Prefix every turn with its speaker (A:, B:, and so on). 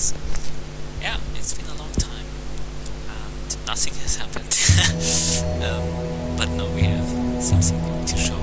A: because yeah, it's been a long time and nothing has happened. um, but now we have something to show